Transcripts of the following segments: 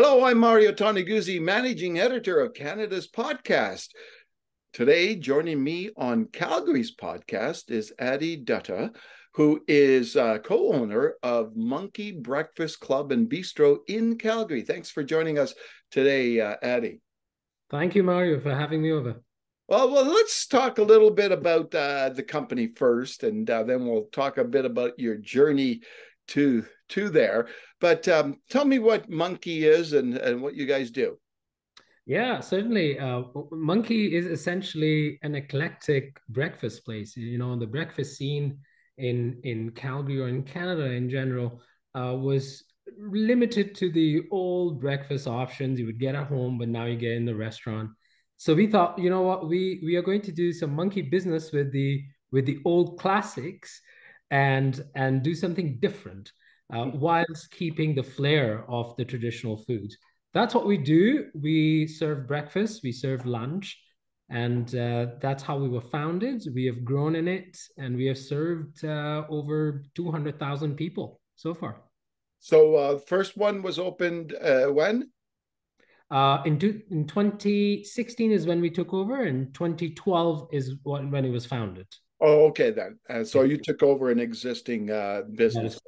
Hello, I'm Mario Toneguzzi, managing editor of Canada's podcast. Today, joining me on Calgary's podcast is Adi Dutta, who is uh, co owner of Monki Breakfast Club and Bistro in Calgary. Thanks for joining us today, uh, Adi. Thank you, Mario, for having me over. Well, well, let's talk a little bit about uh, the company first, and uh, then we'll talk a bit about your journey to to there. But um, tell me what Monki is and, and what you guys do. Yeah, certainly. Uh, Monki is essentially an eclectic breakfast place. You know, the breakfast scene in in Calgary or in Canada in general uh, was limited to the old breakfast options you would get at home, but now you get in the restaurant. So we thought, you know what, we we are going to do some monkey business with the with the old classics, and and do something different, uh, whilst keeping the flair of the traditional food. That's what we do. We serve breakfast, we serve lunch, and uh, that's how we were founded. We have grown in it, and we have served uh, over two hundred thousand people so far. So, uh, first one was opened uh, when? Uh, in, do, in 2016 is when we took over, and 2012 is when, when it was founded. Oh, okay then. Uh, so you took over an existing uh, business.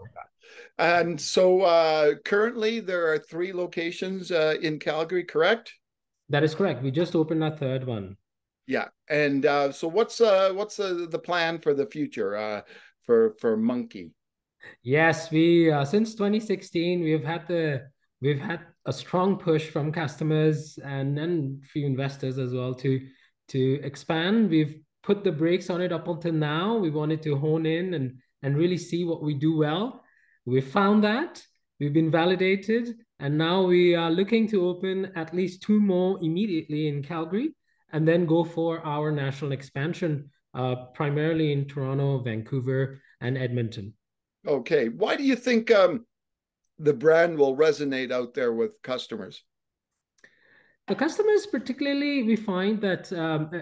And so uh, currently there are three locations uh, in Calgary, correct? That is correct. We just opened our third one. Yeah, and uh, so what's uh, what's uh, the plan for the future uh, for for Monki? Yes, we uh, since 2016 we've had the we've had a strong push from customers and then few investors as well to to expand. We've put the brakes on it up until now. We wanted to hone in and and really see what we do well. We found that we've been validated, and now we are looking to open at least two more immediately in Calgary, and then go for our national expansion, uh, primarily in Toronto, Vancouver, and Edmonton. Okay, why do you think um, the brand will resonate out there with customers? The customers, particularly, we find that um, uh,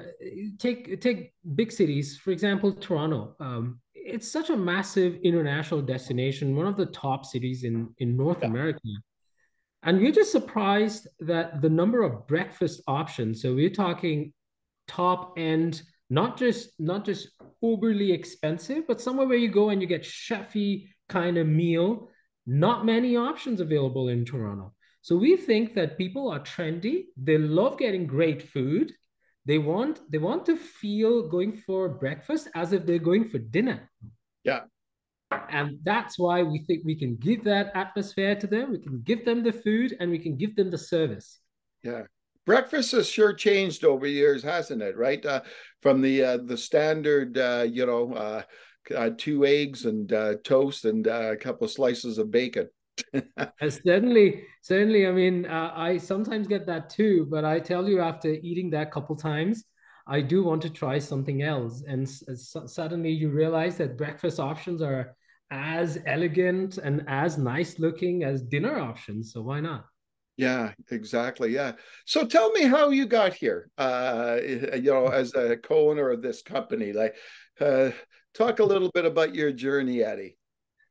take take big cities, for example, Toronto. Um, it's such a massive international destination, one of the top cities in in North yeah. America, and we're just surprised that the number of breakfast options. So we're talking top end, not just not just uberly expensive, but somewhere where you go and you get chefy kind of meal not many options available in Toronto. So we think that people are trendy. They love getting great food. They want they want to feel going for breakfast as if they're going for dinner. Yeah. And that's why we think we can give that atmosphere to them. We can give them the food and we can give them the service. Yeah. Breakfast has sure changed over years, hasn't it? Right, uh, from the uh, the standard, uh, you know, uh, uh, two eggs and uh, toast and uh, a couple of slices of bacon. certainly, certainly. I mean, uh, I sometimes get that too, but I tell you, after eating that couple times, I do want to try something else. And s- suddenly, you realize that breakfast options are as elegant and as nice looking as dinner options. So why not? Yeah, exactly. Yeah. So tell me how you got here. Uh, you know, as a co-owner of this company, like, uh, talk a little bit about your journey, Adi.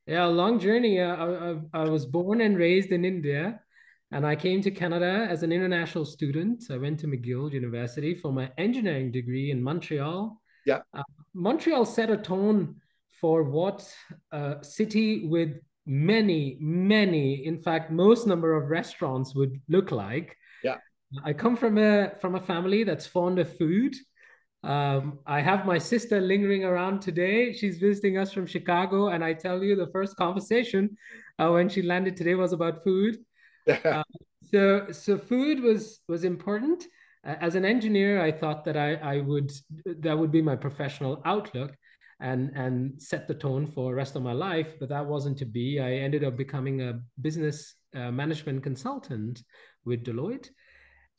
Yeah, a long journey. Uh, I, I, I was born and raised in India, and I came to Canada as an international student. I went to McGill University for my engineering degree in Montreal. Yeah. Uh, Montreal set a tone for what a city with many, many, in fact, most number of restaurants would look like. Yeah. I come from a from a family that's fond of food. Um, I have my sister lingering around today. She's visiting us from Chicago, and I tell you, the first conversation uh, when she landed today was about food. uh, so, so food was was important. As an engineer, I thought that I I would that would be my professional outlook, and and set the tone for the rest of my life. But that wasn't to be. I ended up becoming a business uh, management consultant with Deloitte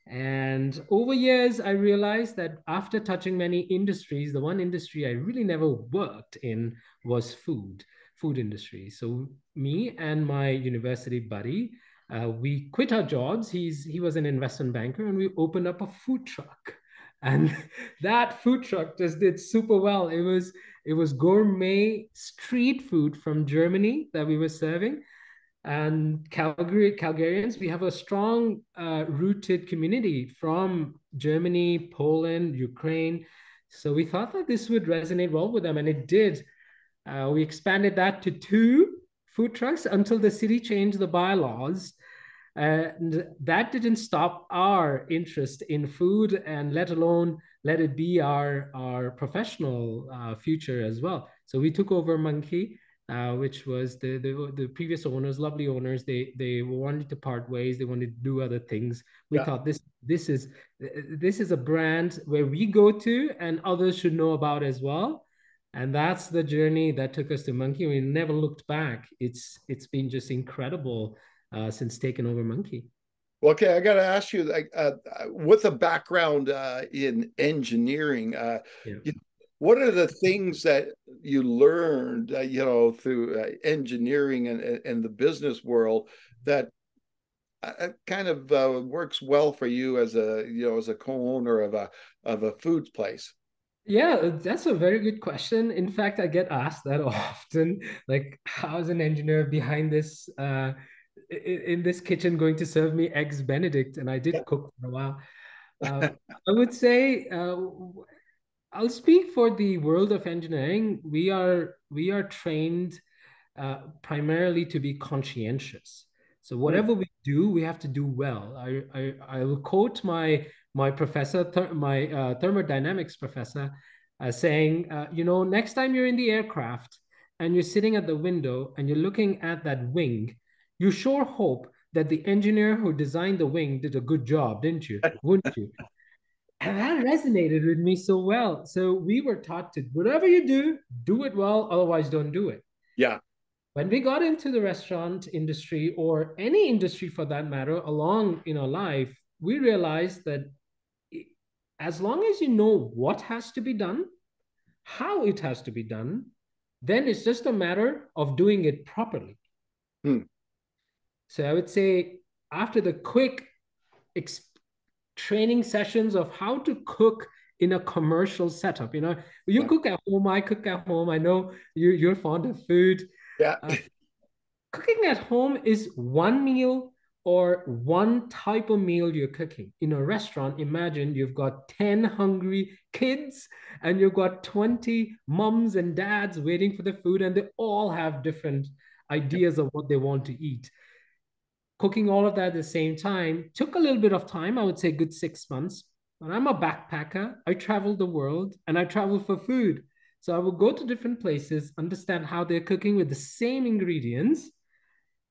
and over years, I realized that after touching many industries, the one industry I really never worked in was food, food industry. So me and my university buddy, uh, we quit our jobs. He's he was an investment banker, and we opened up a food truck. And that food truck just did super well. It was it was gourmet street food from Germany that we were serving And Calgary, Calgarians, we have a strong uh, rooted community from Germany, Poland, Ukraine. So we thought that this would resonate well with them, and it did. Uh, we expanded that to two food trucks until the city changed the bylaws. And that didn't stop our interest in food, and let alone let it be our, our professional uh, future as well. So we took over Monki uh, which was the, the the previous owners, lovely owners. They they wanted to part ways. They wanted to do other things. We yeah. thought this this is this is a brand where we go to, and others should know about as well. And that's the journey that took us to Monki. We never looked back. It's it's been just incredible uh, since taking over Monki. Well, okay, I got to ask you, like, uh, with a background uh, in engineering, uh, yeah. you, what are the things that you learned uh, you know through uh, engineering and, and the business world that uh, kind of uh, works well for you as a you know as a co-owner of a of a foods place? Yeah that's a very good question. In fact i get asked that often like how's an engineer behind this uh in this kitchen going to serve me eggs benedict? And i did yeah. cook for a while. Uh, i would say uh, I'll speak for the world of engineering. We are we are trained uh, primarily to be conscientious. So whatever we do, we have to do well. I I, I will quote my my professor, my uh, thermodynamics professor, uh, saying, uh, you know, next time you're in the aircraft and you're sitting at the window and you're looking at that wing, you sure hope that the engineer who designed the wing did a good job, didn't you? Wouldn't you? And that resonated with me so well. So we were taught to whatever you do, do it well, otherwise don't do it. Yeah. When we got into the restaurant industry or any industry for that matter along in our life, we realized that as long as you know what has to be done, how it has to be done, then it's just a matter of doing it properly. Hmm. So I would say after the quick training sessions of how to cook in a commercial setup. You know, you yeah. cook at home, I cook at home. I know you, you're fond of food. Yeah. Uh, cooking at home is one meal or one type of meal you're cooking. In a restaurant, imagine you've got 10 hungry kids and you've got 20 mums and dads waiting for the food, and they all have different ideas of what they want to eat cooking all of that at the same time took a little bit of time. I would say good six months. But I'm a backpacker. I travel the world and I travel for food. So I will go to different places, understand how they're cooking with the same ingredients.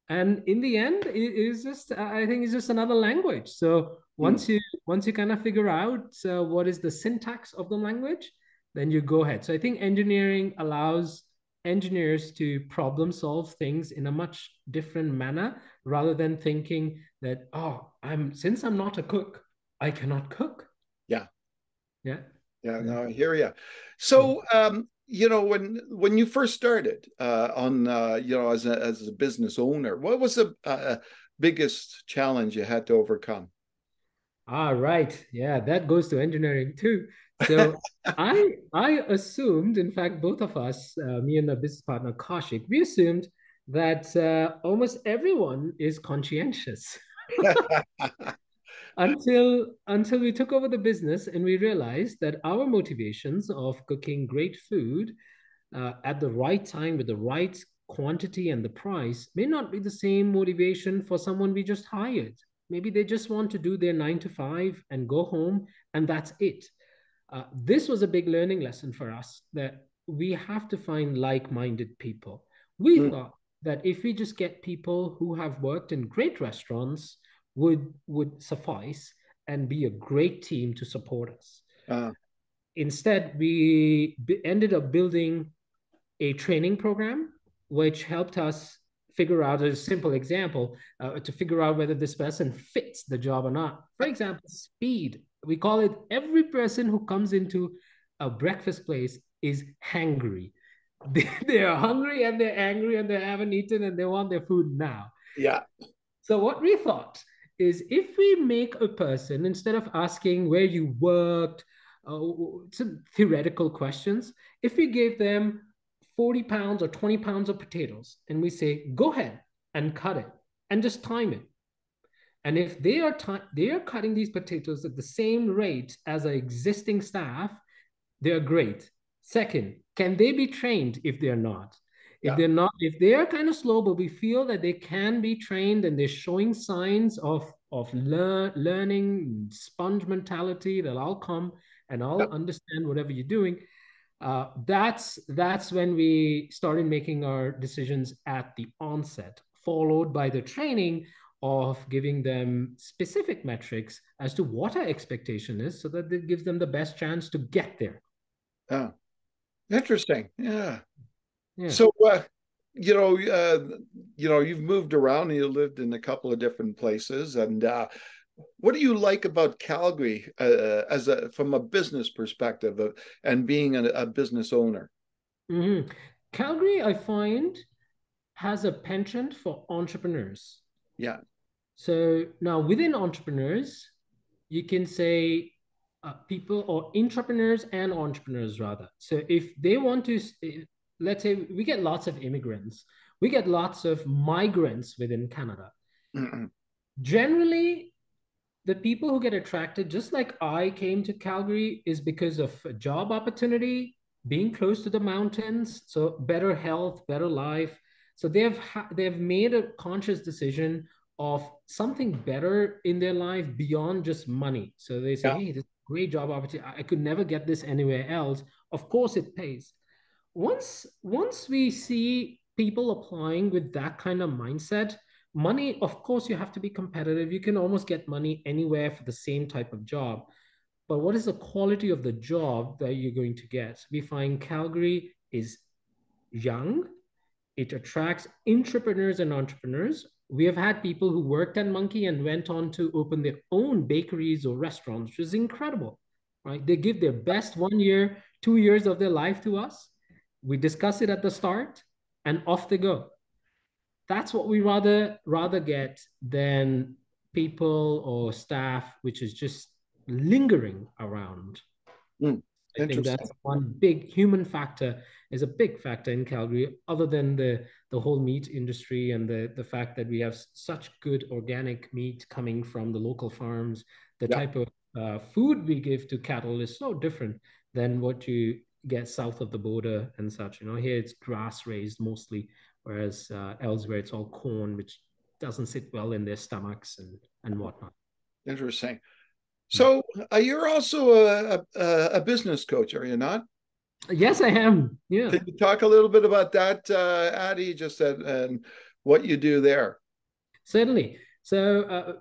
And in the end, it is just I think it's just another language. So once mm. you once you kind of figure out uh, what is the syntax of the language, then you go ahead. So I think engineering allows engineers to problem solve things in a much different manner rather than thinking that oh i'm since i'm not a cook i cannot cook. Yeah. Yeah. Yeah no i hear you so um you know when when you first started uh on uh you know as a as a business owner what was the uh, biggest challenge you had to overcome? Ah right. Yeah that goes to engineering too so I I assumed, in fact, both of us, uh, me and my business partner Kaushik, we assumed that uh, almost everyone is conscientious. until until we took over the business and we realized that our motivations of cooking great food uh, at the right time with the right quantity and the price may not be the same motivation for someone we just hired. Maybe they just want to do their nine to five and go home, and that's it. Uh, this was a big learning lesson for us that we have to find like-minded people. We mm. thought that if we just get people who have worked in great restaurants would would suffice and be a great team to support us. Uh. Instead, we b- ended up building a training program which helped us figure out a simple example uh, to figure out whether this person fits the job or not. For example, speed we call it every person who comes into a breakfast place is hangry. They, they are hungry and they're angry and they haven't eaten and they want their food now. Yeah. So what we thought is if we make a person instead of asking where you worked, uh, some theoretical questions, if we gave them 40 pounds or 20 pounds of potatoes and we say, go ahead and cut it and just time it. And if they are they are cutting these potatoes at the same rate as our existing staff, they're great. Second, can they be trained if they're not? If yeah. they're not, if they are kind of slow, but we feel that they can be trained and they're showing signs of of lear- learning sponge mentality that I'll come and I'll yeah. understand whatever you're doing. Uh, that's that's when we started making our decisions at the onset, followed by the training of giving them specific metrics as to what our expectation is, so that it gives them the best chance to get there. Oh, interesting. Yeah. yeah. So, uh, you know, uh, you know, you've moved around. And you lived in a couple of different places, and uh, what do you like about Calgary uh, as a from a business perspective of, and being a, a business owner? Mm-hmm. Calgary, I find, has a penchant for entrepreneurs. Yeah. So now within entrepreneurs, you can say uh, people or entrepreneurs and entrepreneurs rather. So if they want to, let's say we get lots of immigrants, we get lots of migrants within Canada. Mm-mm. Generally, the people who get attracted, just like I came to Calgary, is because of a job opportunity, being close to the mountains, so better health, better life. So they've ha- they've made a conscious decision of something better in their life beyond just money. So they say, yeah. "Hey, this is a great job opportunity. I could never get this anywhere else." Of course, it pays. Once once we see people applying with that kind of mindset, money, of course, you have to be competitive. You can almost get money anywhere for the same type of job. But what is the quality of the job that you're going to get? We find Calgary is young, it attracts entrepreneurs and entrepreneurs. We have had people who worked at Monki and went on to open their own bakeries or restaurants, which is incredible, right? They give their best one year, two years of their life to us. We discuss it at the start and off they go that's what we rather rather get than people or staff which is just lingering around. Mm, I think that's one big human factor is a big factor in Calgary, other than the the whole meat industry and the the fact that we have such good organic meat coming from the local farms. The yeah. type of uh, food we give to cattle is so different than what you get south of the border and such. You know, here it's grass raised mostly whereas uh, elsewhere it's all corn, which doesn't sit well in their stomachs and and whatnot. Interesting. So uh, you're also a, a, a business coach, are you not? Yes, I am. Yeah. Can you talk a little bit about that, uh, Adi, just that, and what you do there? Certainly. So uh,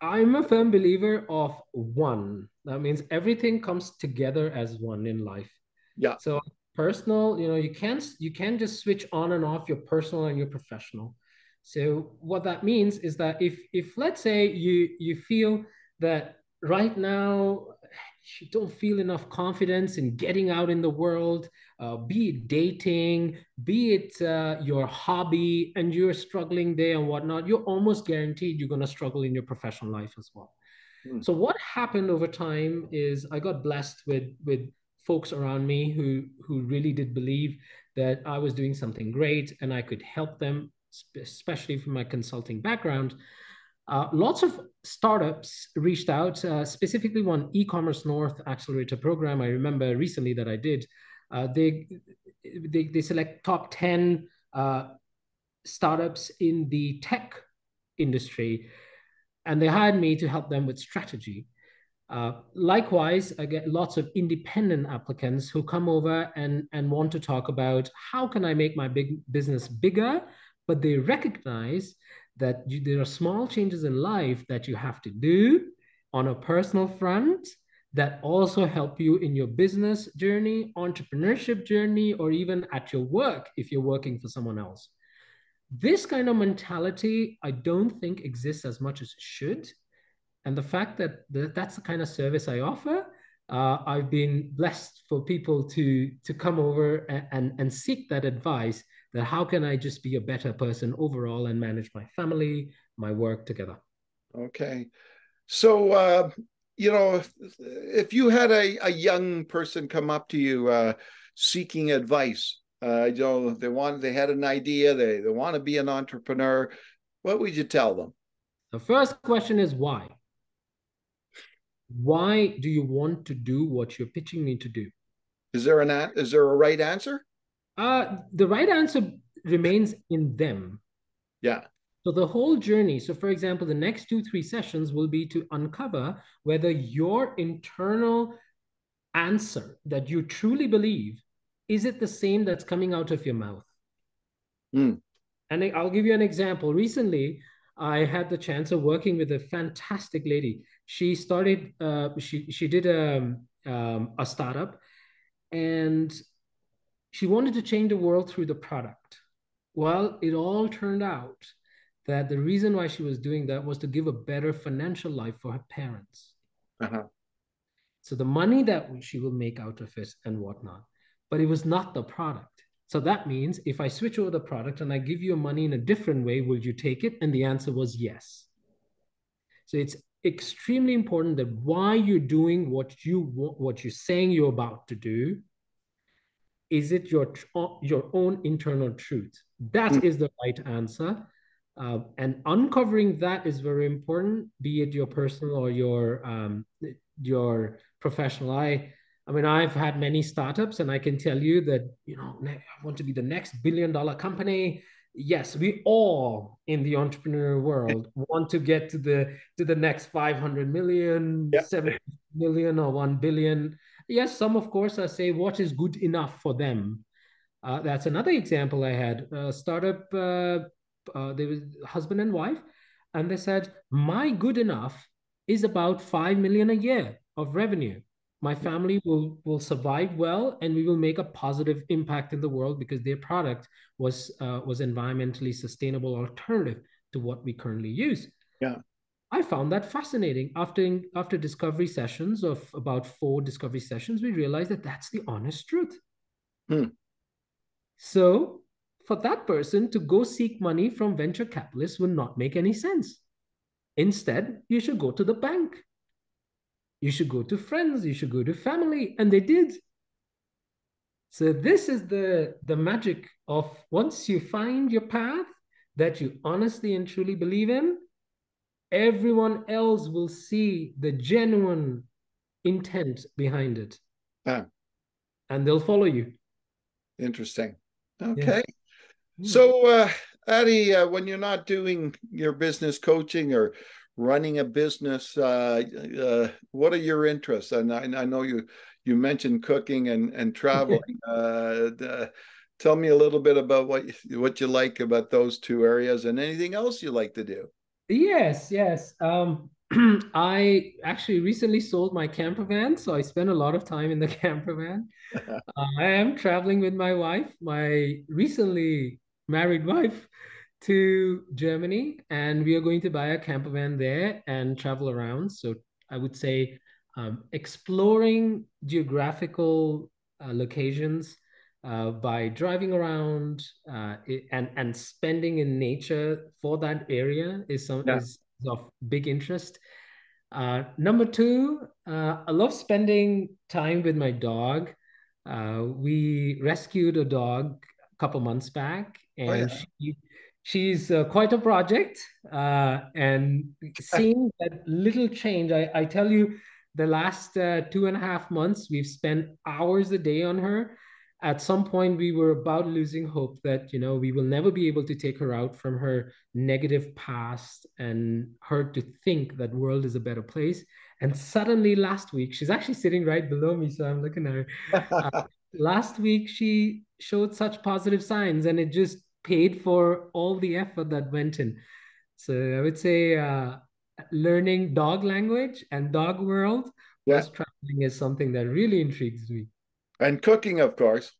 I'm a firm believer of one. That means everything comes together as one in life. Yeah. So personal you know you can't you can't just switch on and off your personal and your professional so what that means is that if if let's say you you feel that right now you don't feel enough confidence in getting out in the world uh, be it dating be it uh, your hobby and you're struggling there and whatnot you're almost guaranteed you're going to struggle in your professional life as well mm. so what happened over time is i got blessed with with folks around me who who really did believe that I was doing something great and I could help them, especially from my consulting background. Uh, lots of startups reached out, uh, specifically one e-commerce North accelerator program. I remember recently that I did. Uh, they, they they select top ten uh, startups in the tech industry, and they hired me to help them with strategy. Uh, likewise, I get lots of independent applicants who come over and, and want to talk about how can I make my big business bigger, but they recognize that you, there are small changes in life that you have to do on a personal front that also help you in your business journey, entrepreneurship journey, or even at your work if you're working for someone else. This kind of mentality, I don't think exists as much as it should and the fact that that's the kind of service I offer, uh, I've been blessed for people to to come over and, and, and seek that advice that how can I just be a better person overall and manage my family, my work together. Okay, so uh, you know, if, if, you had a, a young person come up to you uh, seeking advice, Uh, you know, they want they had an idea, they they want to be an entrepreneur. What would you tell them? The first question is why? Why do you want to do what you're pitching me to do? Is there an is there a right answer? Uh, the right answer remains in them. Yeah. So the whole journey, so for example, the next two, three sessions will be to uncover whether your internal answer that you truly believe, is it the same that's coming out of your mouth? Mm. And I'll give you an example. Recently, I had the chance of working with a fantastic lady. She started, uh, she she did a um, a startup, and she wanted to change the world through the product. Well, it all turned out that the reason why she was doing that was to give a better financial life for her parents. Uh-huh. So the money that she will make out of it and whatnot, but it was not the product. So that means if I switch over the product and I give you money in a different way, will you take it? And the answer was yes. So it's extremely important that why you're doing what you what you're saying you're about to do is it your your own internal truth That mm. is the right answer uh, and uncovering that is very important be it your personal or your um, your professional i I mean, I've had many startups, and I can tell you that, you know, I want to be the next billion dollar company. Yes, we all in the entrepreneur world want to get to the to the next 500 million, yep. 70 million, or 1 billion. Yes, some, of course, I say what is good enough for them. Uh, that's another example I had. A startup, uh, uh, there was husband and wife, and they said, my good enough is about 5 million a year of revenue my family will will survive well and we will make a positive impact in the world because their product was uh, was environmentally sustainable alternative to what we currently use yeah i found that fascinating after after discovery sessions of about four discovery sessions we realized that that's the honest truth hmm. so for that person to go seek money from venture capitalists would not make any sense instead you should go to the bank you should go to friends, you should go to family. And they did. So this is the, the magic of once you find your path that you honestly and truly believe in, everyone else will see the genuine intent behind it. Ah. And they'll follow you. Interesting. Okay. Yeah. So, uh, Adi, uh, when you're not doing your business coaching or running a business uh, uh, what are your interests and I, I, know you you mentioned cooking and and traveling uh, tell me a little bit about what what you like about those two areas and anything else you like to do yes yes um, i actually recently sold my camper van so i spend a lot of time in the camper van uh, i am traveling with my wife my recently married wife to Germany, and we are going to buy a camper van there and travel around. So I would say um, exploring geographical uh, locations uh, by driving around uh, and and spending in nature for that area is some yeah. is of big interest. Uh, number two, uh, I love spending time with my dog. Uh, we rescued a dog a couple months back, and oh, yeah. she she's uh, quite a project uh, and seeing that little change I, I tell you the last uh, two and a half months we've spent hours a day on her at some point we were about losing hope that you know we will never be able to take her out from her negative past and her to think that world is a better place and suddenly last week she's actually sitting right below me so i'm looking at her uh, last week she showed such positive signs and it just paid for all the effort that went in. So I would say uh, learning dog language and dog world yeah. traveling is something that really intrigues me. And cooking, of course.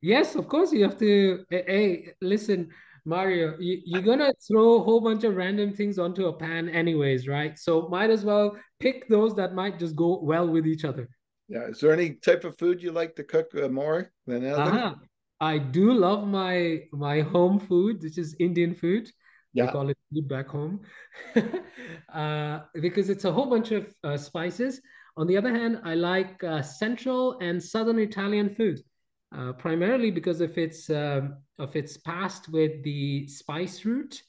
Yes, of course. You have to. Hey, listen, Mario, you, you're gonna throw a whole bunch of random things onto a pan, anyways, right? So might as well pick those that might just go well with each other. Yeah. Is there any type of food you like to cook uh, more than others? Uh-huh. I do love my my home food, which is Indian food. Yeah. We call it food back home, uh, because it's a whole bunch of uh, spices. On the other hand, I like uh, Central and Southern Italian food. uh, primarily because of its um, of its past with the spice route,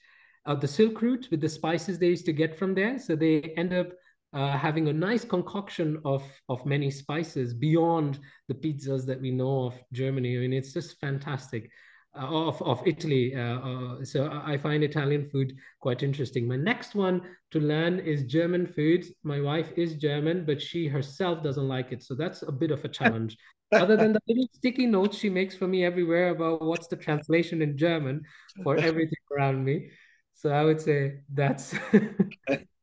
uh, the Silk route with the spices they used to get from there. So they end up uh, having a nice concoction of of many spices beyond the pizzas that we know of Germany. I mean, it's just fantastic. Uh, of, of Italy. Uh, uh, so I find Italian food quite interesting. My next one to learn is German food. My wife is German, but she herself doesn't like it. So that's a bit of a challenge. Other than the little sticky notes she makes for me everywhere about what's the translation in German for everything around me. So I would say that's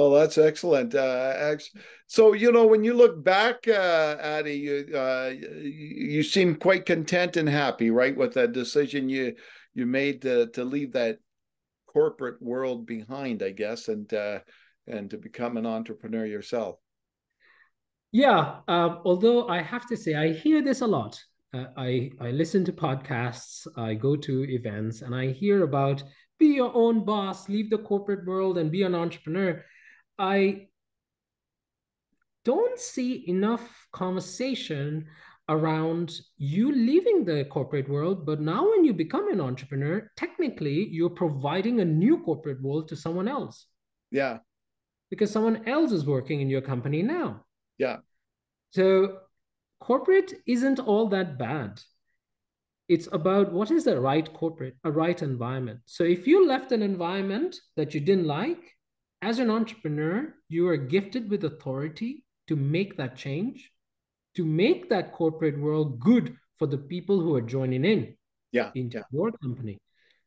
Oh, that's excellent. Uh, so you know, when you look back, uh, Adi, you uh, you seem quite content and happy, right, with that decision you you made to to leave that corporate world behind, I guess, and uh, and to become an entrepreneur yourself. Yeah, uh, although I have to say, I hear this a lot. Uh, I I listen to podcasts, I go to events, and I hear about be your own boss, leave the corporate world, and be an entrepreneur I don't see enough conversation around you leaving the corporate world but now when you become an entrepreneur technically you're providing a new corporate world to someone else. Yeah. Because someone else is working in your company now. Yeah. So corporate isn't all that bad. It's about what is the right corporate a right environment. So if you left an environment that you didn't like as an entrepreneur, you are gifted with authority to make that change, to make that corporate world good for the people who are joining in yeah, into yeah. your company.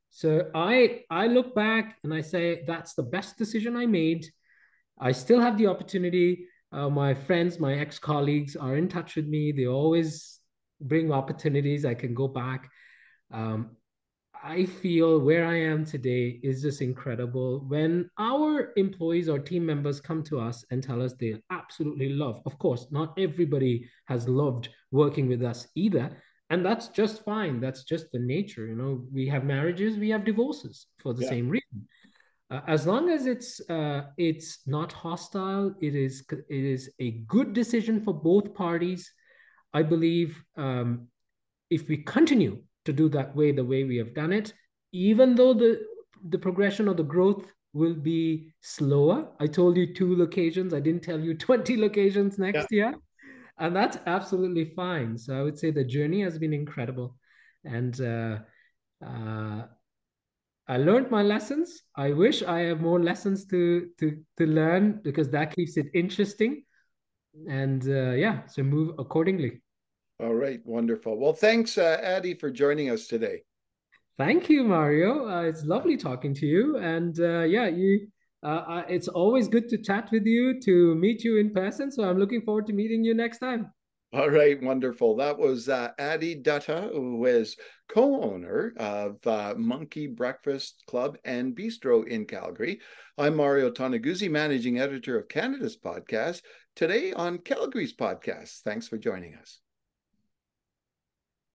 So I I look back and I say that's the best decision I made. I still have the opportunity. Uh, my friends, my ex colleagues are in touch with me. They always bring opportunities. I can go back. Um, I feel where I am today is just incredible. When our employees or team members come to us and tell us they absolutely love, of course, not everybody has loved working with us either. And that's just fine. That's just the nature. You know, we have marriages, we have divorces for the yeah. same reason. Uh, as long as it's uh, it's not hostile, it is it is a good decision for both parties. I believe um, if we continue to do that way the way we have done it. Even though the the progression or the growth will be slower. I told you two locations. I didn't tell you 20 locations next yeah. year. And that's absolutely fine. So i would say the journey has been incredible. And uh, uh, i learned my lessons. I wish i have more lessons to to to learn because that keeps it interesting. And uh, yeah so move accordingly all right, wonderful. Well, thanks, uh, Adi, for joining us today. Thank you, Mario. Uh, it's lovely talking to you, and uh, yeah, you. Uh, it's always good to chat with you, to meet you in person. So I'm looking forward to meeting you next time. All right, wonderful. That was uh, Adi Dutta, who is co-owner of uh, Monki Breakfast Club and Bistro in Calgary. I'm Mario Toneguzzi, managing editor of Canada's podcast. Today on Calgary's podcast. Thanks for joining us.